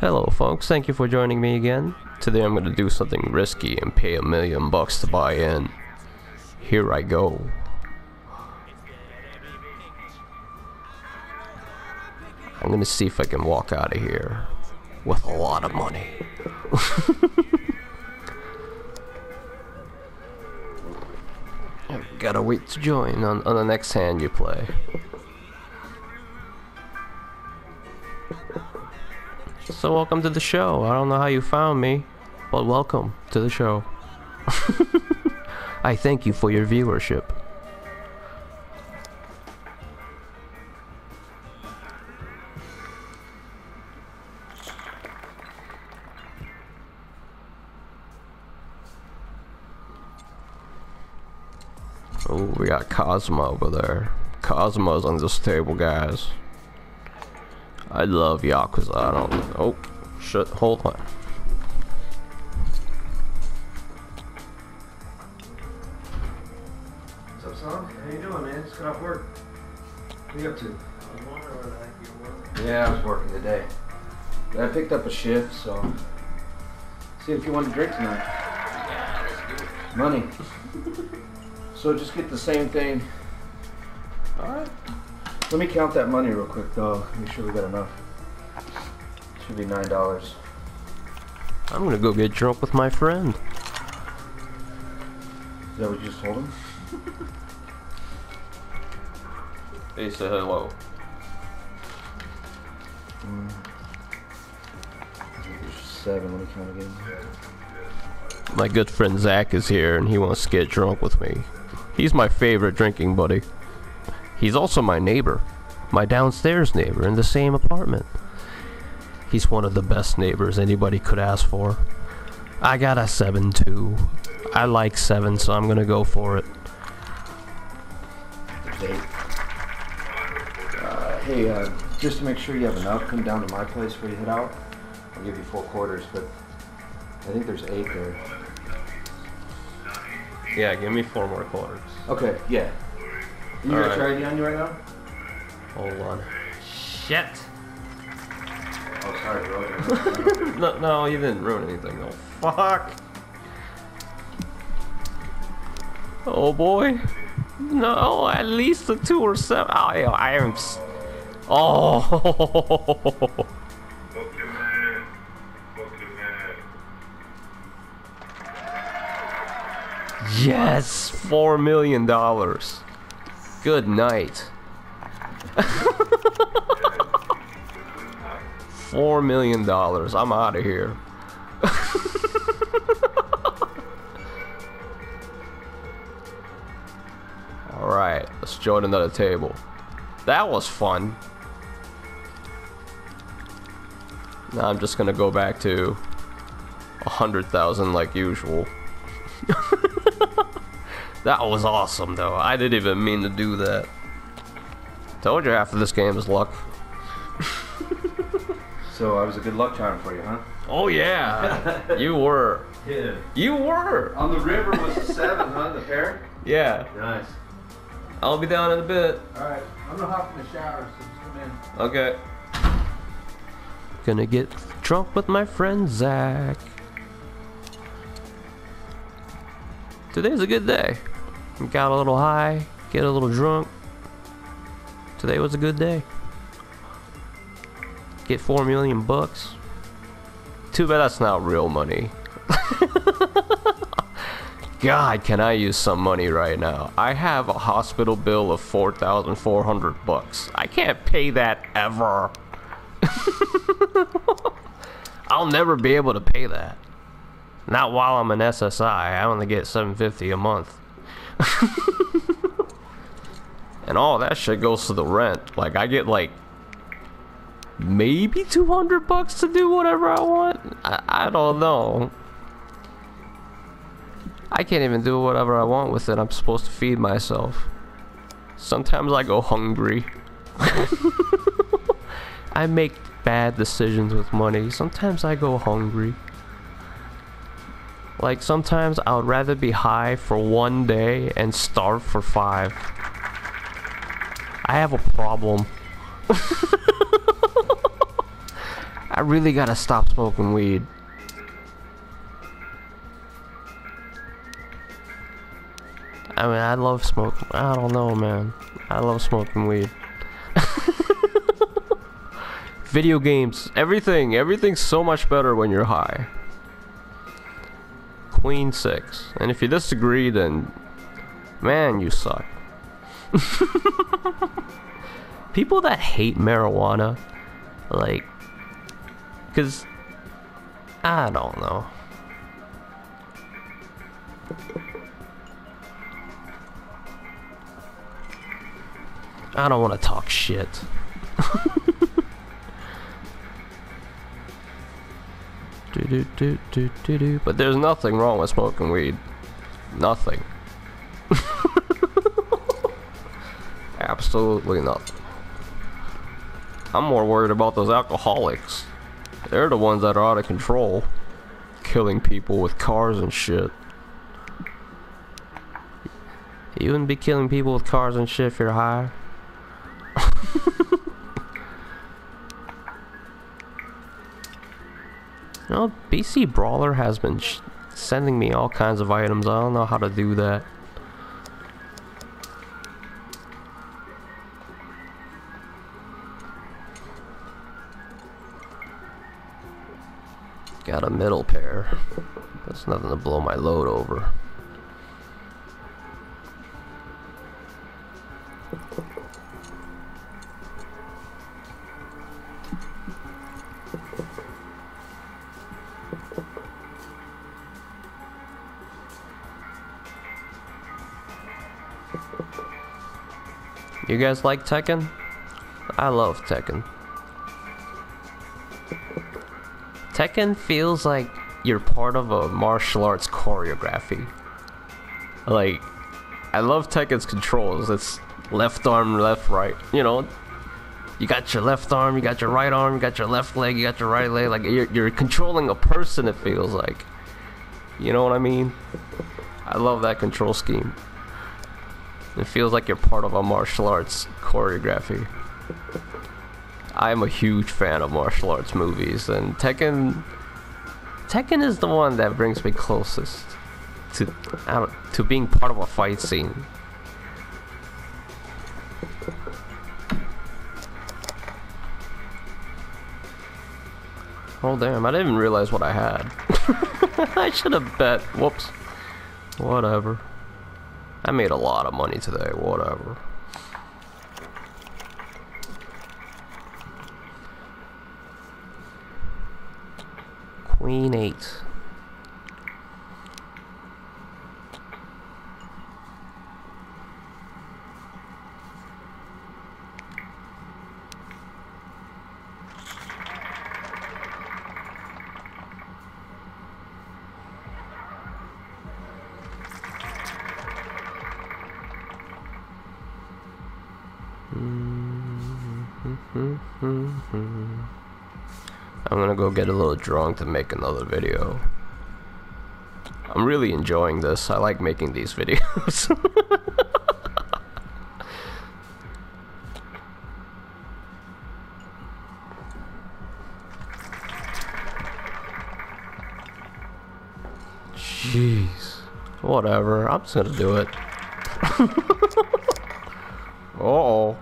Hello, folks. Thank you for joining me again. Today I'm going to do something risky and pay a million bucks to buy in. Here I go. I'm going to see if I can walk out of here with a lot of money. Gotta wait to join on, on the next hand you play. So welcome to the show. I don't know how you found me, but welcome to the show. I thank you for your viewership. Oh, we got Cosmo over there. Cosmo's on this table, guys. I love Yakuza. I don't. Oh, shit. Hold on. What's up, son? How you doing, man? Just got off work. What are you up to? Yeah, I was working today. But I picked up a shift, so see if you want to drink tonight. Money. so just get the same thing. Alright. Let me count that money real quick, though. Make sure we got enough. Should be nine dollars. I'm gonna go get drunk with my friend. Is that what you just told him? He said hello. Mm. Seven. Let me count again. My good friend Zach is here and he wants to get drunk with me. He's my favorite drinking buddy. He's also my neighbor. My downstairs neighbor in the same apartment. He's one of the best neighbors anybody could ask for. I got a 7 too. I like 7, so I'm gonna go for it. Uh, hey, uh, just to make sure you have enough, come down to my place where you head out. I'll give you four quarters, but I think there's eight there. Yeah, give me four more quarters. Okay, yeah. You got Alright. your ID on you right now? Hold on. Shit! Oh, sorry, bro. No, no, you didn't ruin anything. Oh, fuck! Oh boy. No, at least a two or seven. Oh, I, I am. s- Oh. Yes, four million dollars. Good night. Four million dollars. I'm out of here. Alright, let's join another table. That was fun. Now I'm just gonna go back to a hundred thousand like usual. That was awesome though. I didn't even mean to do that. Told you half of this game is luck. so I was a good luck charm for you, huh? Oh yeah, you were. Yeah. You were. On the river was a seven, huh? The pair? Yeah. Nice. I'll be down in a bit. Alright, I'm gonna hop in the shower, so just come in. Okay. Gonna get drunk with my friend Zach. Today's a good day. Got a little high, get a little drunk. Today was a good day. Get four million bucks. Too bad that's not real money. God, can I use some money right now? I have a hospital bill of 4,400 bucks. I can't pay that ever. I'll never be able to pay that. Not while I'm an SSI. I only get 750 a month. and all that shit goes to the rent. Like I get like maybe 200 bucks to do whatever I want. I, I don't know. I can't even do whatever I want with it. I'm supposed to feed myself. Sometimes I go hungry. I make bad decisions with money. Sometimes I go hungry. Like sometimes I would rather be high for one day and starve for five. I have a problem. I really gotta stop smoking weed. I mean, I love smoking. I don't know, man. I love smoking weed. Video games, everything, everything's so much better when you're high. Queen 6. And if you disagree, then man, you suck. People that hate marijuana, like, because, I don't know. I don't want to talk shit. do, do, do, do, do. But there's nothing wrong with smoking weed. Nothing. Absolutely nothing. I'm more worried about those alcoholics. They're the ones that are out of control. Killing people with cars and shit. You wouldn't be killing people with cars and shit if you're high. know, BC Brawler has been sending me all kinds of items. I don't know how to do that. Got a middle pair. That's nothing to blow my load over. You guys like Tekken? I love Tekken. Tekken feels like you're part of a martial arts choreography. Like, I love Tekken's controls. It's left arm, left, right. You know, you got your left arm, you got your right arm, you got your left leg, you got your right leg. Like, you're, you're controlling a person, it feels like. You know what I mean? I love that control scheme. It feels like you're part of a martial arts choreography. I'm a huge fan of martial arts movies, and Tekken. Tekken is the one that brings me closest to to being part of a fight scene. Oh damn! I didn't even realize what I had. I should have bet. Whoops. Whatever. I made a lot of money today, whatever. Queen 8. I'm gonna go get a little drunk to make another video. I'm really enjoying this. I like making these videos. Jeez. Whatever. I'm just gonna do it. uh oh.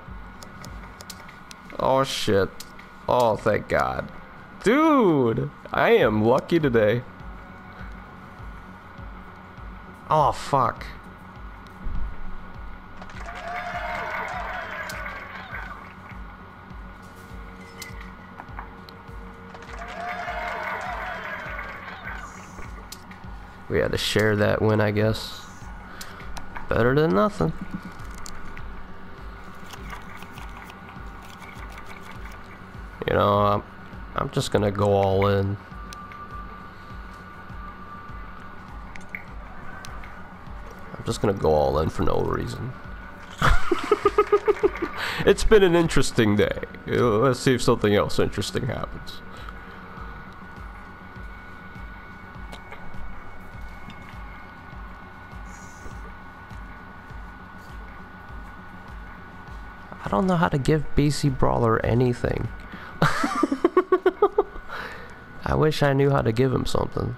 Oh shit. Oh, thank God. Dude, I am lucky today. Oh, fuck. We had to share that win, I guess. Better than nothing. You know, Just gonna go all in. I'm just gonna go all in for no reason. it's been an interesting day. Let's see if something else interesting happens. I don't know how to give BC Brawler anything. I wish I knew how to give him something.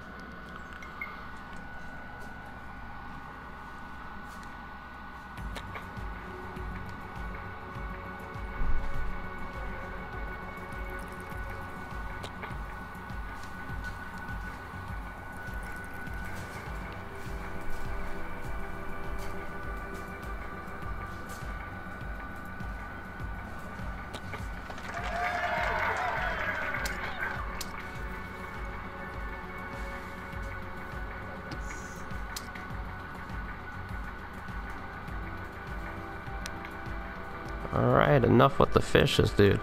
Alright, enough with the fishes, dude.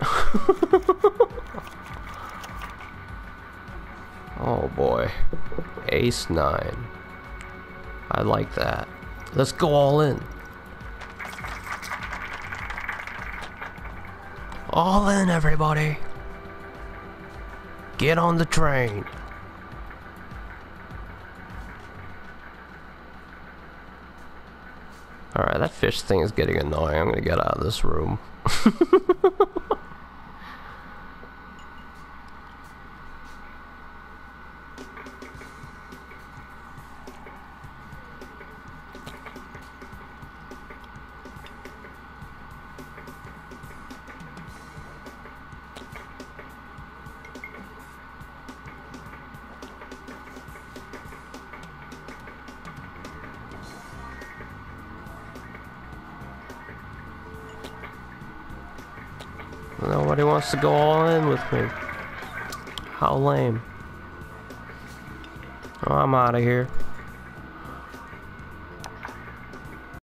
oh boy. Ace 9. I like that. Let's go all in. All in, everybody. Get on the train. Alright, that fish thing is getting annoying. I'm gonna get out of this room. Nobody wants to go all in with me. How lame. Oh, I'm out of here.